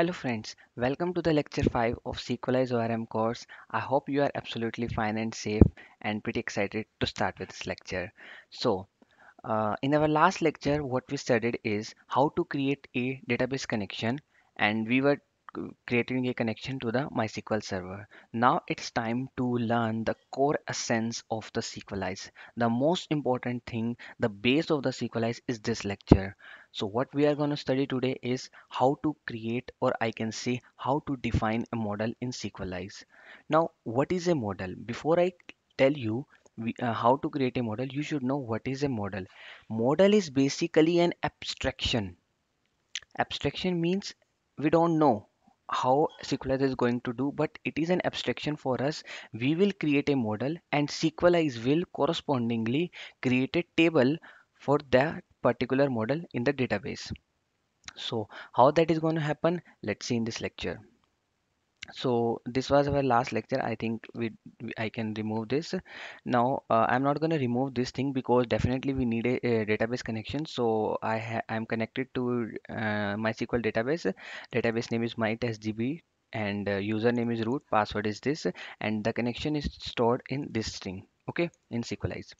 Hello friends, welcome to the lecture 5 of Sequelize ORM course. I hope you are absolutely fine and safe and pretty excited to start with this lecture. So, uh, in our last lecture, what we studied is how to create a database connection, and we were creating a connection to the MySQL server. Now it's time to learn the core essence of the Sequelize. The most important thing, the base of the Sequelize is this lecture. So what we are going to study today is how to create, or I can say how to define a model in Sequelize. Now, what is a model? Before I tell you we, uh, how to create a model, you should know what is a model. Model is basically an abstraction. Abstraction means we don't know how Sequelize is going to do, but it is an abstraction for us. We will create a model and Sequelize will correspondingly create a table for that particular model in the database. So how that is going to happen, let's see in this lecture. So this was our last lecture. I think we, I can remove this. Now uh, I'm not going to remove this thing because definitely we need a, a database connection. So I ha I'm connected to uh, MySQL database. Database name is mytestdb and uh, username is root. Password is this, and the connection is stored in this string. Okay, in Sequelize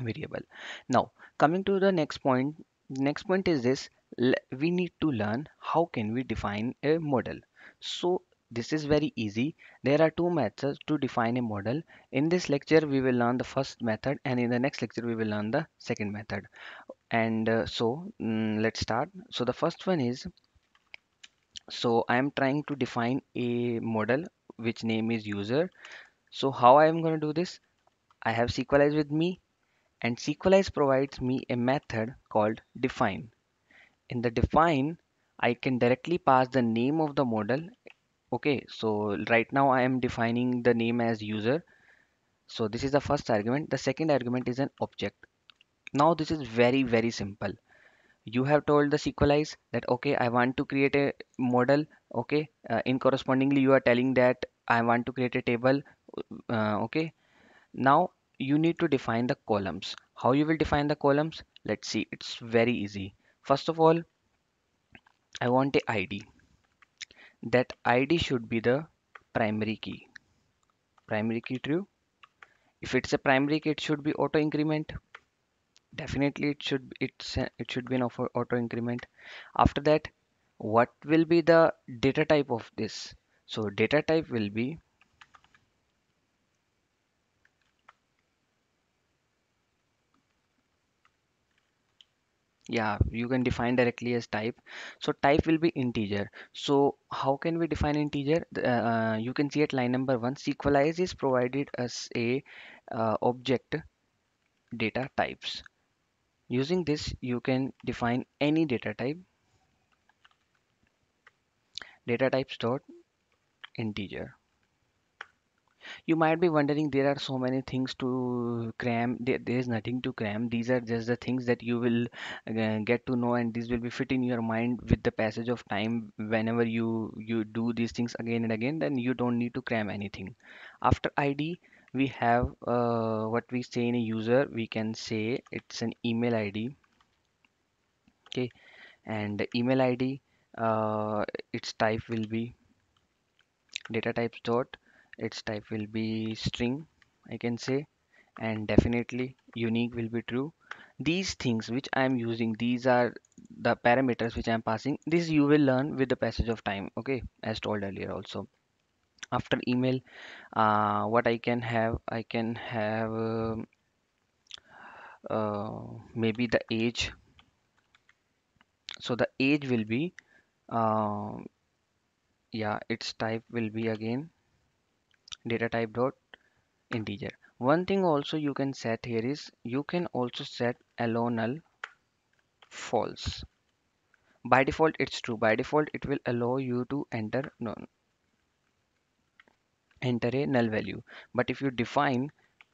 variable. Now coming to the next point. Next point is this. We need to learn how can we define a model. So this is very easy. There are two methods to define a model. In this lecture, we will learn the first method, and in the next lecture, we will learn the second method. And uh, so, mm, let's start. So, the first one is so I am trying to define a model which name is user. So, how I am going to do this? I have Sequelize with me, and Sequelize provides me a method called define. In the define, I can directly pass the name of the model Okay, so right now I am defining the name as user. So this is the first argument. The second argument is an object. Now this is very, very simple. You have told the Sequelize that, okay, I want to create a model. Okay, uh, in correspondingly, you are telling that I want to create a table. Uh, okay, now you need to define the columns. How you will define the columns? Let's see. It's very easy. First of all, I want a ID. That ID should be the primary key. Primary key true If it's a primary key, it should be auto increment. Definitely it should it's it should be an auto increment. After that, what will be the data type of this? So data type will be yeah, you can define directly as type. So type will be integer. So how can we define integer? Uh, you can see at line number one, Sequelize is provided as a uh, object data types. Using this, you can define any data type, data types dot integer. You might be wondering there are so many things to cram. There, there is nothing to cram. These are just the things that you will uh, get to know, and these will be fit in your mind with the passage of time. Whenever you you do these things again and again, then you don't need to cram anything. After ID, we have uh, what we say in a user. We can say it's an email ID. Okay, and the email ID, uh, its type will be data types dot. Its type will be string. I can say and definitely unique will be true. These things which i am using these are the parameters which i am passing. This you will learn with the passage of time okay as told earlier also. After email uh, what i can have i can have um, uh, maybe the age. So the age will be uh, yeah its type will be again data type dot integer one thing also you can set here is you can also set allow null false. By default it's true. By default it will allow you to enter no, enter a null value. But if you define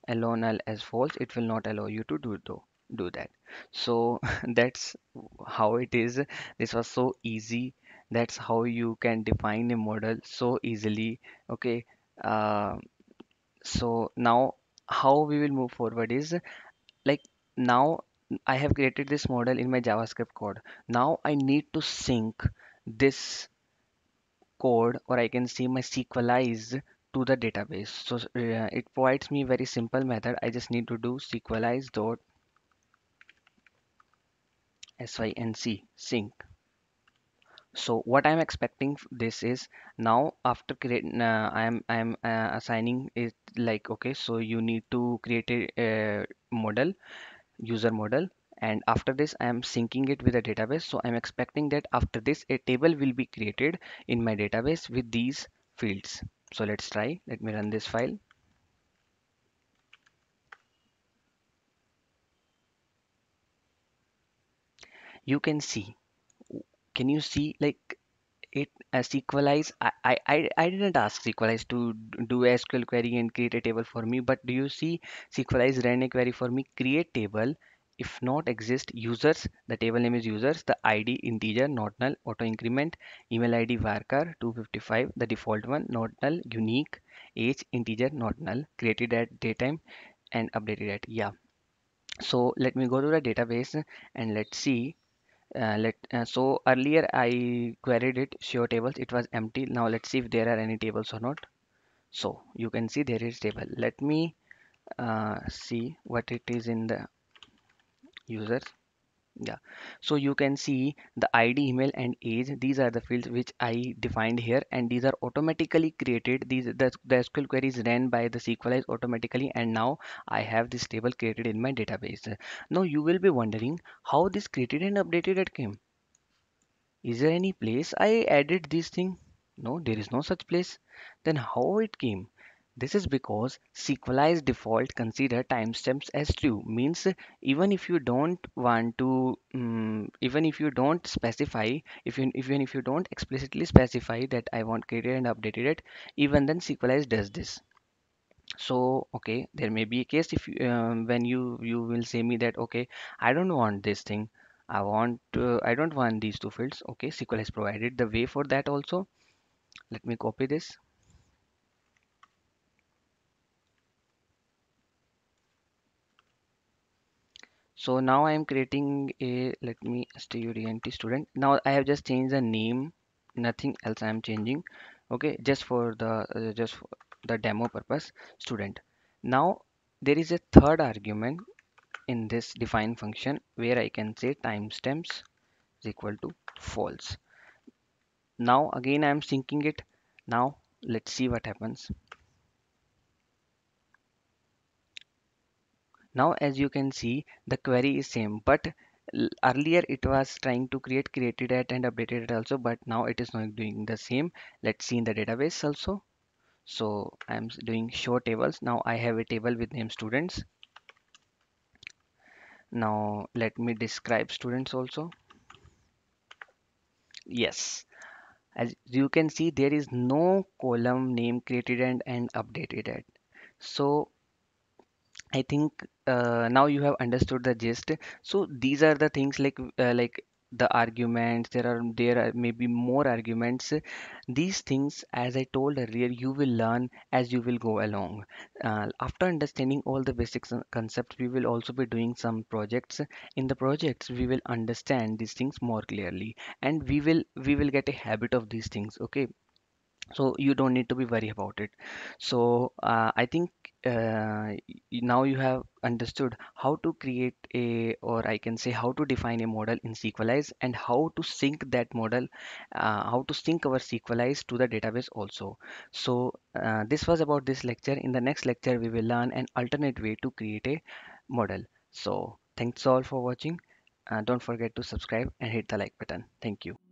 allow null as false it will not allow you to do do, do that. So that's how it is. This was so easy. That's how you can define a model so easily. Okay uh, so now how we will move forward is like now I have created this model in my JavaScript code now I need to sync this code or I can see my sequelize to the database. So uh, it provides me very simple method. I just need to do sequelize dot sync. So what I'm expecting this is now after creating uh, I am I am uh, assigning it like okay so you need to create a uh, model user model and after this I am syncing it with a database. So I'm expecting that after this a table will be created in my database with these fields. So let's try. Let me run this file. You can see can you see like it as sequelize? I, I i I didn't ask sequelize to do a sql query and create a table for me but do you see sequelize ran a query for me? Create table. If not exist users the table name is users the id integer not null auto increment email id varchar 255 the default one not null unique age integer not null created at datetime and updated at yeah. So let me go to the database and let's see uh, let uh, so earlier I queried it show tables it was empty. Now let's see if there are any tables or not. So you can see there is table. Let me uh, see what it is in the users yeah so you can see the id email and age these are the fields which i defined here and these are automatically created these the, the sql queries ran by the sequelize automatically and now i have this table created in my database now you will be wondering how this created and updated it came is there any place I added this thing? No, there is no such place. Then how it came? This is because Sequelize default consider timestamps as true. Means even if you don't want to, um, even if you don't specify, if you even if you don't explicitly specify that I want created and updated it, even then Sequelize does this. So okay there may be a case if you, um, when you you will say me that okay i don't want this thing. I want uh, i don't want these two fields. Okay sql has provided the way for that also. Let me copy this so now i am creating a let me student student now i have just changed the name nothing else i am changing okay just for the uh, just for the demo purpose student now there is a third argument in this define function where I can say timestamps is equal to false. Now again I am syncing it. Now let's see what happens. Now as you can see the query is same but earlier it was trying to create created at and updated it also but now it is not doing the same. Let's see in the database also. So I'm doing show tables. Now I have a table with name students. Now let me describe students also. Yes, as you can see there is no column name created and, and updated at so i think uh, now you have understood the gist. So these are the things like uh, like the arguments. There are there are maybe more arguments. These things as i told earlier you will learn as you will go along. Uh, after understanding all the basic concepts we will also be doing some projects. In the projects we will understand these things more clearly and we will we will get a habit of these things okay so you don't need to be worried about it. So uh, i think uh, now you have understood how to create a or i can say how to define a model in sequelize and how to sync that model uh, how to sync our sequelize to the database also. So uh, this was about this lecture. In the next lecture we will learn an alternate way to create a model. So thanks all for watching. Uh, don't forget to subscribe and hit the like button. Thank you